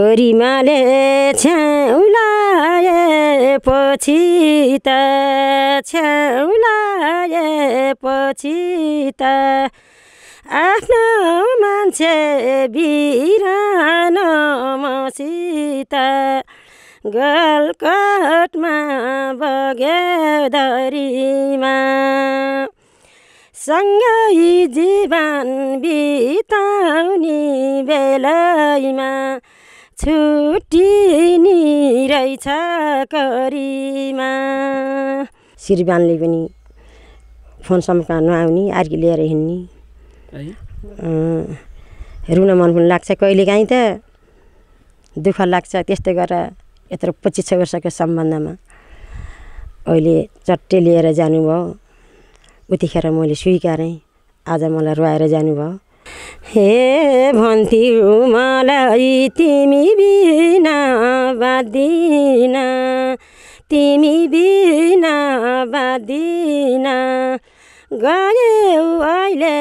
छोरीमाले छ्याउलाएपछि त छ्याउलाएपछि त आफ्नो मान्छे बिरानो मसित गलकटमा बगेदरीमा सँगै जीवन बिताउने बेलैमा छुट्टिनी रहेछ करीमा। श्रीमानले पनि फोनसम्म नआउने अर्की लिएर हिँड्ने। रुन मन पनि लाग्छ। कहिलेकाहीँ त दुःख लाग्छ। त्यस्तै गरेर यत्रो पच्चिस छ वर्षको सम्बन्धमा। अहिले चट्टै लिएर जानुभयो। उतिखेर मैले स्वीकारेँ। आज मलाई रुवाएर जानुभयो। हे भन्थ्यौ मलाई तिमी बिना बाँधिन तिमी बिना बाँधिन गयौ अहिले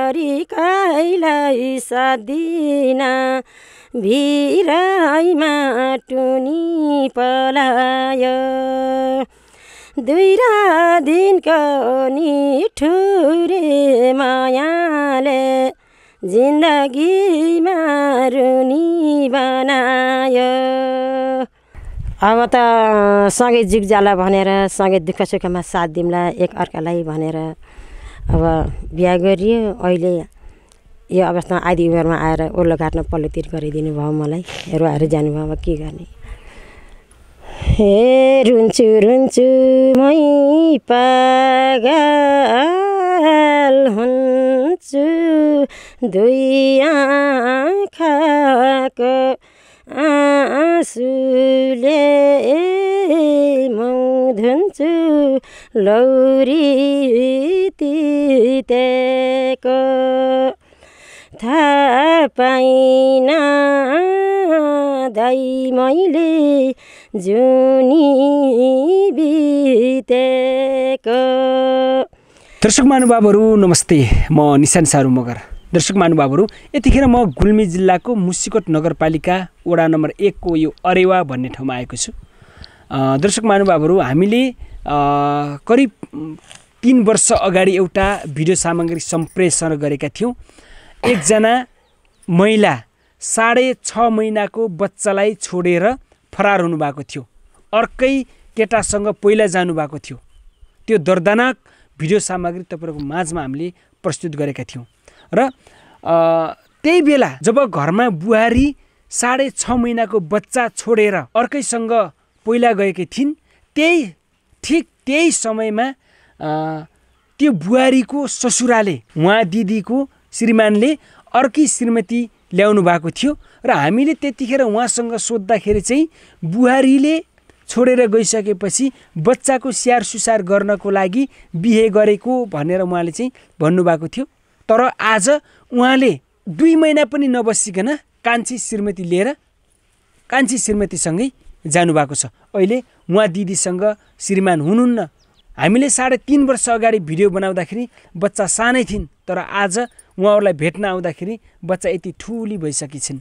अरिकैलाई साधिन भिराइमा टुनी पलायो दुई दिनको निठुरे मायाले जिन्दगीमा रुनी बनायो अब त सँगै जुग जाला भनेर सँगै दुःख सुखमा साथ दिउँला एक अर्कालाई भनेर अब बिहा गरियो। अहिले यो अवस्थामा आदि उमेरमा आएर ओल्लो घाटमा पल्लोतिर गरिदिनु भयो मलाई रुवाएर जानुभयो। अब के गर्ने? हे रुन्छु रुन्छु मै पागल हुन्छु दुई आँखाको आँसुले म धुन्छु लौरी तितेको थाहा पाइन दाइ मैले जुनी बितेको। दर्शक महानुभावहरू नमस्ते। म निशान सारू मगर। दर्शक महानुभावहरू यतिखेर म गुल्मी जिल्लाको मुसिकोट नगरपालिका वडा नम्बर एकको यो अरेवा भन्ने ठाउँमा आएको छु। दर्शक महानुभावहरू हामीले करिब तिन वर्ष अगाडि एउटा भिडियो सामग्री सम्प्रेषण गरेका थियौँ। एकजना महिला साढे छ महिनाको बच्चालाई छोडेर फरार हुनुभएको थियो। अर्कै केटासँग पहिला जानुभएको थियो। त्यो दर्दनाक भिडियो सामग्री तपाईँहरूको माझमा हामीले प्रस्तुत गरेका थियौँ। र त्यही बेला जब घरमा बुहारी साढे छ महिनाको बच्चा छोडेर अर्कैसँग पहिला गएकी थिइन् त्यही ठिक त्यही समयमा त्यो बुहारीको ससुराले उहाँ दिदीको श्रीमानले अर्की श्रीमती ल्याउनु भएको थियो। र हामीले त्यतिखेर उहाँसँग सोद्धाखेरि चाहिँ बुहारीले छोडेर गइसकेपछि बच्चाको स्याहार सुसार गर्नको लागि बिहे गरेको भनेर उहाँले चाहिँ भन्नुभएको थियो। तर आज उहाँले दुई महिना पनि नबसिकन कान्छी श्रीमती लिएर कान्छी श्रीमतीसँगै जानुभएको छ। अहिले उहाँ दिदीसँग श्रीमान हुनुहुन्न। हामीले साढे तिन वर्ष अगाडि भिडियो बनाउँदाखेरि बच्चा सानै थिइन् तर आज उहाँहरूलाई भेट्न आउँदाखेरि बच्चा यति ठुली भइसकी छिन्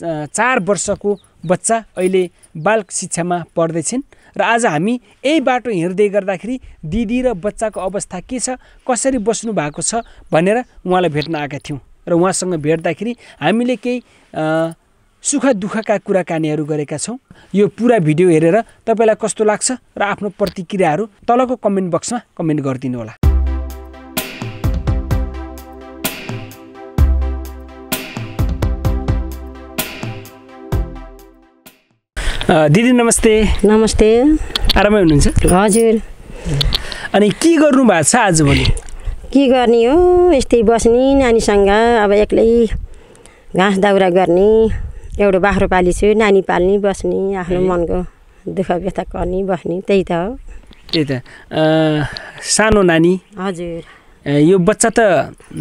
चार वर्षको बच्चा अहिले बाल शिक्षामा पढ्दैछन् र आज हामी यही बाटो हिँड्दै गर्दाखेरि दिदी र बच्चाको अवस्था के छ कसरी बस्नु भएको छ भनेर उहाँलाई भेट्न आएका थियौँ र उहाँसँग भेट्दाखेरि हामीले केही सुख दुःखका कुराकानीहरू गरेका छौँ। यो पुरा भिडियो हेरेर तपाईँलाई कस्तो लाग्छ र आफ्नो प्रतिक्रियाहरू तलको कमेन्ट बक्समा कमेन्ट गरिदिनु होला दिदी नमस्ते। नमस्ते। आरामै हुनुहुन्छ? हजुर। अनि के गर्नु भएको छ आजभोलि के गर्ने हो? यस्तै बस्ने नानीसँग अब एक्लै घाँस दाउरा गर्ने एउटा बाख्रो पाली छु नानी पाल्ने बस्ने आफ्नो मनको दुःख व्यथा गर्ने बस्ने त्यही त हो। त्यही त। सानो नानी? हजुर। यो बच्चा त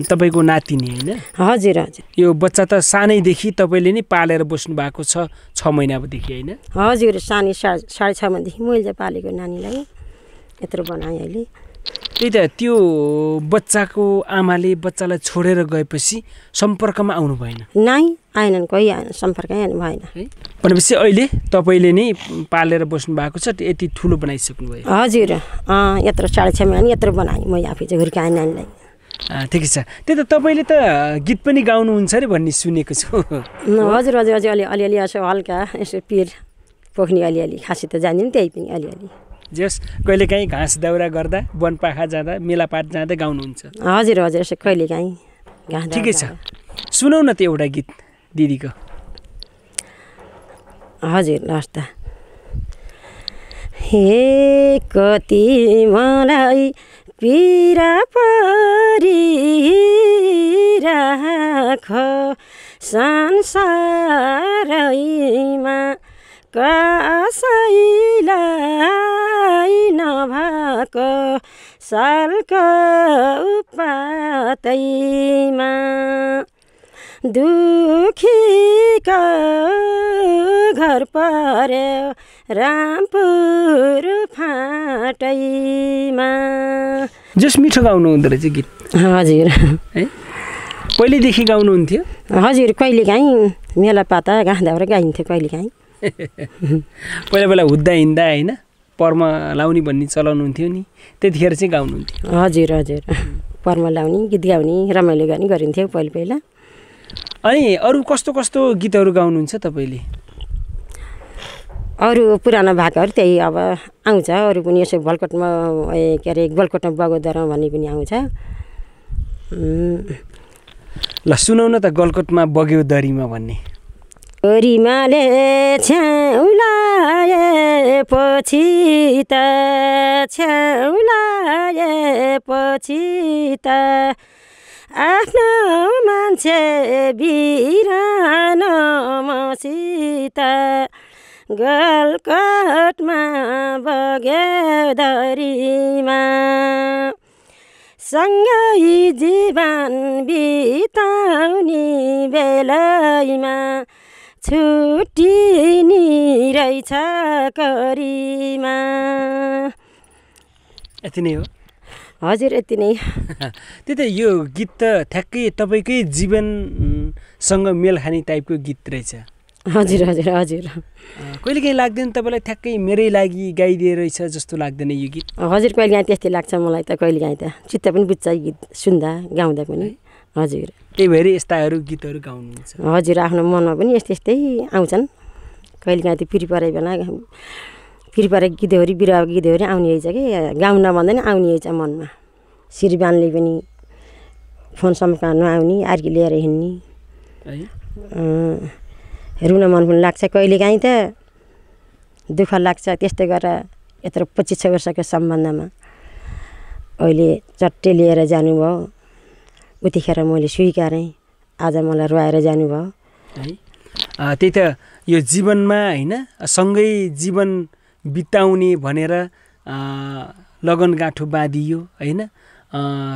तपाईँको नातिनी होइन? हजुर हजुर। यो बच्चा त सानैदेखि तपाईँले नै पालेर बस्नु भएको छ छ महिनादेखि होइन? हजुर सानी सा साढे छ महिनादेखि मैले पालेको नानीलाई यत्रो बनाएँ अहिले। त्यही त त्यो बच्चाको आमाले बच्चालाई छोडेर गएपछि सम्पर्कमा आउनु भएन। नाइ आएनन् कोही आएन सम्पर्कै आउनु भएन। भनेपछि अहिले तपाईँले नै पालेर बस्नु भएको छ यति ठुलो बनाइसक्नु भयो हजुर यत्रो साढे छ महिना यत्रो बनाएँ म आफै चाहिँ हुर्काएँ नानीलाई ठिकै छ। त्यही त तपाईँले त गीत पनि गाउनुहुन्छ अरे भन्ने सुनेको छु। न, हजुर हजुर हजुर अलि अलिअलि यसो हल्का यसो पिर पोख्ने अलिअलि खासी त जान्दिनँ त्यही पनि अलिअलि जस कहिलेकाहीँ घाँस दाउरा गर्दा वनपाखा जाँदा मेलापात जाँदा गाउनुहुन्छ। हजुर हजुर यसो कहिले काहीँ घाँस ठिकै छ। सुनौ न त्यो एउटा गीत दिदीको। हजुर त। हे कति मलाई पिरा परिराख संसारैमा कसैलाई नभएको सालको पातैमा दुखीका घर पर्यो रामपुर फाटैमा। जस मिठो गाउनु हुँदो रहेछ गीत। हजुर। है? पहिल्यैदेखि गाउनुहुन्थ्यो? हजुर कहिलेकाहीँ मेला पाता गाँदाबाट गाइन्थ्यो कहिलेकाहीँ। पहिला पहिला हुँदा हिँड्दा होइन पर्म लाउने भन्ने चलाउनु हुन्थ्यो नि त्यतिखेर चाहिँ गाउनुहुन्थ्यो। हजुर हजुर। पर्म लाउने गीत गाउने रमाइलो गर्ने गरिन्थ्यो पहिला पहिला। अनि अरू कस्तो कस्तो गीतहरू गाउनुहुन्छ तपाईँले? अरू पुरानो भाकाहरू त्यही अब आउँछ अरू पनि यसो भलकोटमा ए के अरे गलकोटमा बगोदर भन्ने पनि आउँछ। ल सुनौ न त गलकोटमा बग्यो दरीमा भन्ने। छोरीमाले छेउलाएपछि त छेउलाएपछि त आफ्नो मान्छे बिरान मसित गलकटमा बग्यो दरीमा। सँगै जीवन बिताउने बेलैमा छुट्टिनी रहेछ करीमा। यति नै हो। हजुर यति नै। त्यही त यो गीत त ठ्याक्कै तपाईँकै जीवनसँग मेल खाने टाइपको गीत रहेछ। हजुर हजुर हजुर। अँ, कहिलेकाहीँ लाग्दैन तपाईँलाई? ठ्याक्कै मेरै लागि गाइदिए रहेछ जस्तो लाग्दैन यो गीत। हजुर कहिलेकाहीँ त्यस्तै लाग्छ मलाई त कहिलेकाहीँ त। चित्त पनि बुझ्छ गीत सुन्दा गाउँदा पनि। हजुर। त्यही भएर यस्ताहरू गीतहरू गाउनुहुन्छ। हजुर आफ्नो मनमा पनि यस्तै यस्तै आउँछन्। कहिलेकाहीँ त पिरी पराइ बेला पिरी गीतहरू बिरुवा गीतहरू आउने रहेछ कि? गाउन नभन्दा नि आउने रहेछ मनमा। श्रीबानले पनि फोनसम्म नआउने अर्की लिएर हिँड्ने। रुन मन पनि लाग्छ। कहिलेकाहीँ त दुःख लाग्छ। त्यस्तै गरेर यत्रो पच्चिस छ वर्षको सम्बन्धमा। अहिले चट्टै लिएर जानुभयो। उतिखेर मैले स्वीकारेँ। आज मलाई रुवाएर जानुभयो। है? त्यही त यो जीवनमा होइन सँगै जीवन बिताउने भनेर लगनगाँठो बाँधियो होइन?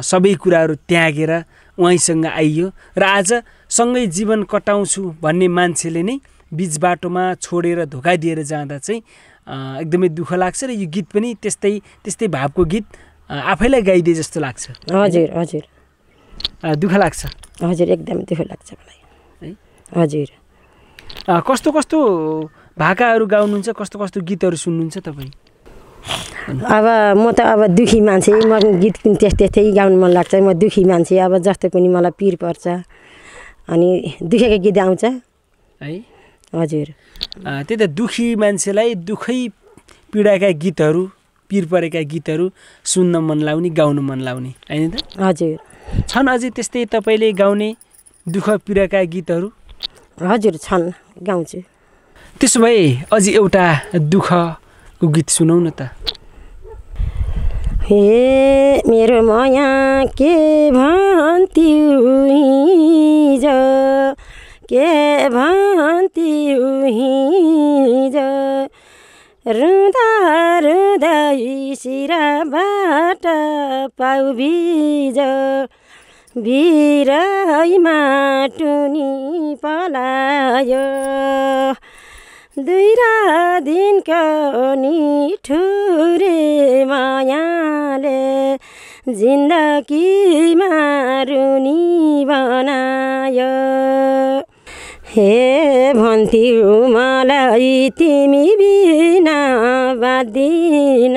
सबै कुराहरू त्यागेर उहाँसँग आइयो र आज सँगै जीवन कटाउँछु भन्ने मान्छेले नै बिच बाटोमा छोडेर धोका दिएर जाँदा चाहिँ एकदमै दुःख लाग्छ र यो गीत पनि त्यस्तै त्यस्तै भावको गीत आफैलाई गाइदिए जस्तो लाग्छ। हजुर हजुर। दुःख लाग्छ? हजुर एकदमै दुःख लाग्छ मलाई। है? हजुर। कस्तो कस्तो भाकाहरू गाउनुहुन्छ? कस्तो कस्तो गीतहरू सुन्नुहुन्छ तपाईँ? अब म त अब दुखी मान्छे म गीत पनि त्यस्तै त्यस्तै गाउनु मन लाग्छ। म दुखी मान्छे अब जस्तो पनि मलाई पिर पर्छ। अनि दुखेको गीत आउँछ। है? हजुर। त्यही त दुखी मान्छेलाई दुःखै पीडाका गीतहरू पिर परेका गीतहरू सुन्न मन लाउने गाउन मन लाउने होइन त? हजुर। छन् अझै त्यस्तै तपाईँले गाउने दुःख पीडाका गीतहरू? हजुर छन्। गाउँछु। त्यसो भए अझै एउटा दुःखको गीत सुनौ न त। हे मेरो माया के भन्थ्यौ के भन्थ्यौ रुँदा रुँदै सिराबाट पाउ बिजो बिरैमा टुनी पलायो। दुई रात दिनको निठुरे मायाले जिन्दगीमा रुनी बनायो। हे भन्थ्यौ मलाई तिमी बिना बाँधिन।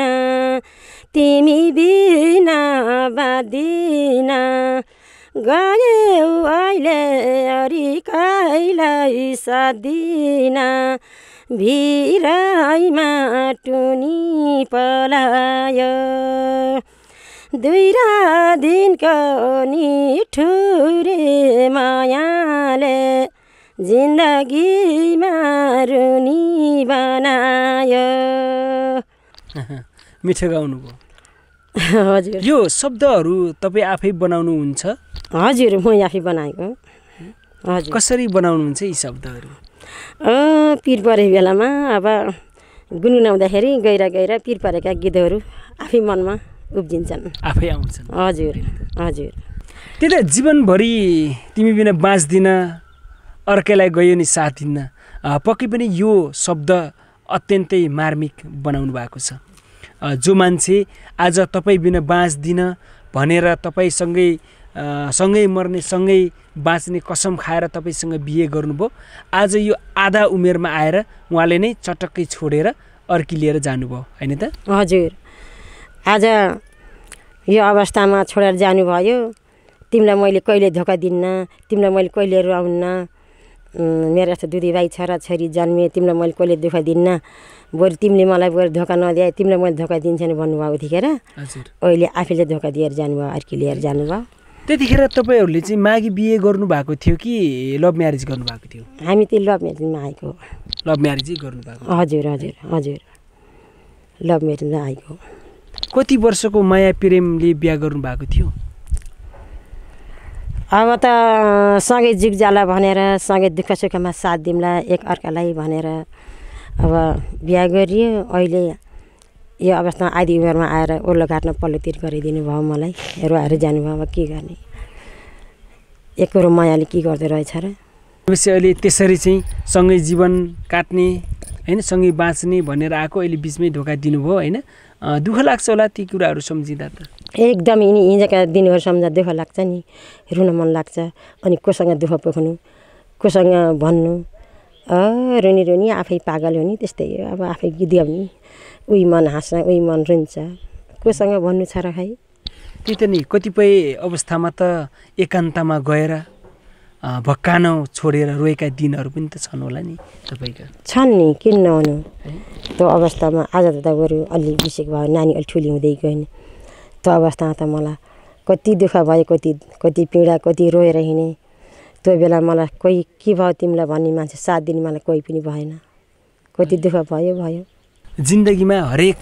तिमी बिना बाँधिन। गयौ अहिले अरिकैलाई साधिन। भिराइमा टुनी पलायो। दुई दिनको निठुरे मायाले जिन्दगीमा रुनी बनायो मिठो गाउनुभयो। हजुर। यो शब्दहरू तपाईँ आफै बनाउनुहुन्छ? हजुर म आफै बनाएको हजुर। कसरी बनाउनुहुन्छ यी शब्दहरू? पिर परेको बेलामा अब गुनगुनाउँदाखेरि गएर गएर पिर परेका गीतहरू आफै मनमा उब्जिन्छन्। आफै आउँछन्। हजुर हजुर। त्यही त जीवनभरि तिमी बिना बाँच्दिन अर्कैलाई गयो नि साथ दिन्न। पक्कै पनि यो शब्द अत्यन्तै मार्मिक बनाउनु भएको छ। जो मान्छे आज तपाईँ बिना बाँच्दिन भनेर तपाईँसँगै सँगै मर्ने सँगै बाँच्ने कसम खाएर तपाईँसँग बिहे गर्नुभयो आज यो आधा उमेरमा आएर उहाँले नै चटक्कै छोडेर अर्की लिएर जानुभयो होइन त? हजुर। आज यो अवस्थामा छोडेर जानुभयो। तिमीलाई मैले कहिले धोका दिन्न तिमीलाई मैले कहिले रुवाउन्न मेरो यस्तो दिदीभाइ छोरा छोरी जन्मिए तिमीलाई मैले कहिले दुःख दिन्न बरु तिमीले मलाई बरु धोका नदिए तिमीलाई मैले धोका दिन्छ नि भन्नुभयो उतिखेर। अहिले आफैले धोका दिएर जानुभयो अर्की लिएर जानुभयो। त्यतिखेर तपाईँहरूले चाहिँ माघी बिहे गर्नुभएको थियो कि लभ म्यारेज गर्नुभएको थियो? हामी त्यो लभ म्यारेजमा आएको। लभ म्यारेजै गर्नुभएको। हजुर हजुर हजुर। लभ म्यारेजमा आएको। कति वर्षको माया प्रेमले बिहा गर्नुभएको थियो? अब त सँगै जुग जाला भनेर सँगै दुःख सुखमा साथ दिउँला एक अर्कालाई भनेर अब बिहा गरियो। अहिले यो अवस्थामा आदि उमेरमा आएर ओल्लो घाटमा पल्लोतिर गरिदिनु भयो मलाई। रुवाएर जानुभयो अब के गर्ने? एक कुरो मायाले के गर्दो रहेछ र? भनेपछि अहिले त्यसरी चाहिँ सँगै जीवन काट्ने होइन सँगै बाँच्ने भनेर आएको। अहिले बिचमै धोका दिनुभयो होइन। दुःख लाग्छ होला ती कुराहरू सम्झिँदा त। एकदम यिनी हिजोका दिनहरू सम्झा दुःख लाग्छ नि रुन मन लाग्छ अनि कोसँग दुःख पोख्नु कोसँग भन्नु रुनी रुनी आफै पागल हुने त्यस्तै हो अब आफै गीत गाउने उही मन हाँस्छ उही मन रुन्छ। कोसँग भन्नु छ र खै। त्यही त नि कतिपय अवस्थामा त एकान्तमा गएर भक्कानो छोडेर रोएका दिनहरू पनि त छन् होला नि तपाईँका। छन् नि किन नहुनु? त्यो अवस्थामा आज त बरु अलि बिसेक भयो नानी अलि ठुली हुँदै गयो नि। त्यो अवस्थामा त मलाई कति दुःख भयो कति कति पीडा कति रोएर हिँडेँ। त्यो बेला मलाई कोही के भयो तिमीलाई भन्ने मान्छे साथ दिने मलाई कोही पनि भएन। कति दुःख भयो भयो। जिन्दगीमा हरेक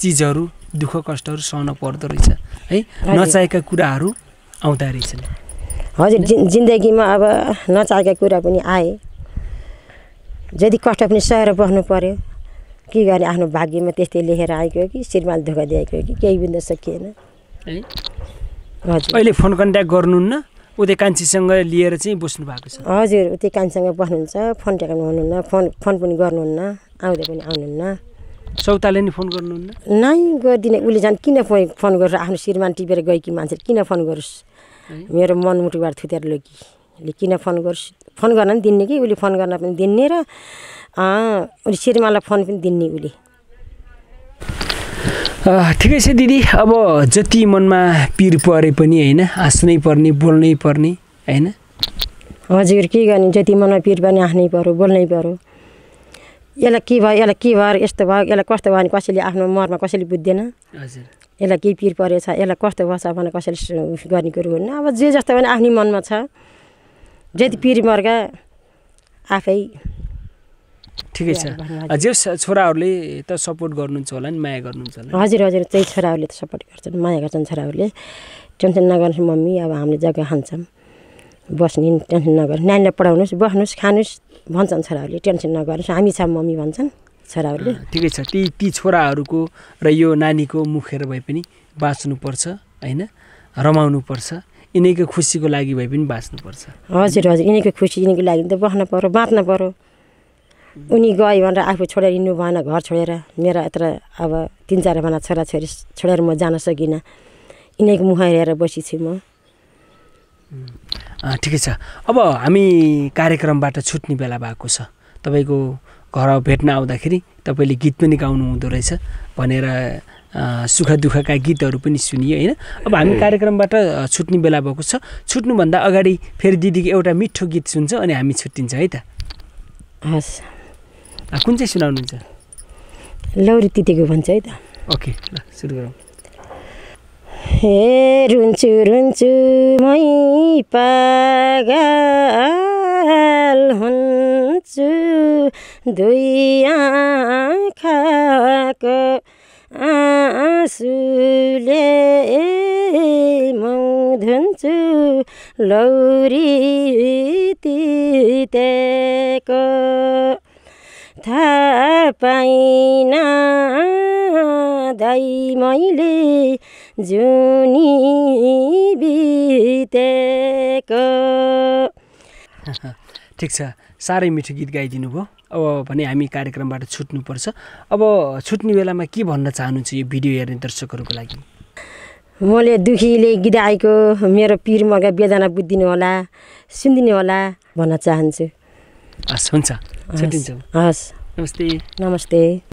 चिजहरू दुःख कष्टहरू सहन पर्दो रहेछ। है नचाहेका कुराहरू आउँदा रहेछन् हजुर जि जिन्दगीमा अब नचाहेका कुरा पनि आए। जति कष्ट पनि सहेर बस्नु पऱ्यो के गर्ने आफ्नो भाग्यमा त्यस्तै लेखेर आएको हो कि श्रीमान धोका दिएको हो कि केही पनि त सकिएन। है हजुर। अहिले फोन कन्ट्याक्ट गर्नुहुन्न उतै कान्छीसँग लिएर चाहिँ बस्नु भएको छ। हजुर त्यो कान्छसँग बस्नुहुन्छ फोन टेकाउनु हुनुहुन्न फोन फोन पनि गर्नुहुन्न आउँदा पनि आउनुहुन्न। सौताले नि फोन गर्नुहुन्न? नै गरिदिने। उसले झन् किन फोन फोन गरेर आफ्नो श्रीमान टिपेर गएकी मान्छे किन फोन गरोस्? मेरो मनमुटुबाट थुतेर लगी उसले किन फोन गरोस् फोन गर्न पनि दिन्ने कि उसले फोन गर्न पनि दिन्ने र उसले श्रीमानलाई फोन पनि दिन्ने उसले। ठिकै छ दिदी। अब जति मनमा पिर परे पनि होइन हाँस्नै पर्ने बोल्नै पर्ने होइन? हजुर के गर्ने? जति मनमा पिर पनि आफ्नै पऱ्यो बोल्नै पऱ्यो यसलाई के भयो यसलाई के भयो यस्तो भयो यसलाई कस्तो भयो भने कसैले आफ्नो मरमा कसैले बुझ्दैन। हजुर। यसलाई केही पिर परेछ यसलाई कस्तो भएछ भने कसैले गर्ने कुरो हुन्न अब जे जस्तो भने आफ्नै मनमा छ। जति पिर मर्का आफै ठिकै छ। जे छोराहरूले त सपोर्ट गर्नुहुन्छ होला नि माया गर्नुहुन्छ होला हजुर हजुर त्यही छोराहरूले त सपोर्ट गर्छन् माया गर्छन् छोराहरूले। टेन्सन नगर्नुहोस् मम्मी अब हामीले जग्गा खान्छौँ बस्ने टेन्सन नगर्नु नानीलाई पढाउनुहोस् बस्नुहोस् खानुहोस् भन्छन् छोराहरूले टेन्सन नगर्नुहोस्। हामी छ मम्मी भन्छन् छोराहरूले। ठिकै छ। ती ती छोराहरूको र यो नानीको मुखेर भए पनि बाँच्नुपर्छ होइन? रमाउनुपर्छ। यिनीको खुसीको लागि भए पनि बाँच्नुपर्छ। हजुर हजुर यिनीको खुसी यिनीको लागि त बस्न पऱ्यो बाँच्न पऱ्यो उनी गयो भनेर आफू छोडेर हिँड्नु भएन घर छोडेर। मेरा यत्र अब तिन चारजना छोराछोरी छोडेर म जान सकिनँ। यिनीको मुख हेरेर बसी छु म ठिकै छ। अब हामी कार्यक्रमबाट छुट्ने बेला भएको छ। तपाईँको घर भेट्न आउँदाखेरि तपाईँले गीत पनि गाउनु हुँदो रहेछ भनेर सुख दुःखका गीतहरू पनि सुनियो होइन? अब हामी कार्यक्रमबाट छुट्ने बेला भएको छ। छुट्नुभन्दा अगाडि फेरि दिदीको एउटा मिठो गीत सुन्छ अनि हामी छुट्टिन्छ है त? हस्। कुन चाहिँ सुनाउनुहुन्छ? लौरी तितेको भन्छ है त? ओके ल सुरु गरौँ। हे रुन्छु रुन्छु मै पागल हुन्छु। दुई आँखाको आँसुले म धुन्छु लौरी तितेको थाहा दाइ मैले जुनी बितेको। ठिक छ। साह्रै मिठो गीत गाइदिनु भयो। अब भने हामी कार्यक्रमबाट छुट्नुपर्छ। अब छुट्ने बेलामा के भन्न चाहनुहुन्छ यो भिडियो हेर्ने दर्शकहरूको लागि? मैले दुखीले गीत आएको मेरो पिर मर्का वेदना बुझिदिनु होला सुनिदिनु होला भन्न चाहन्छु। हस् हुन्छ। हस्। नमस्ते। नमस्ते।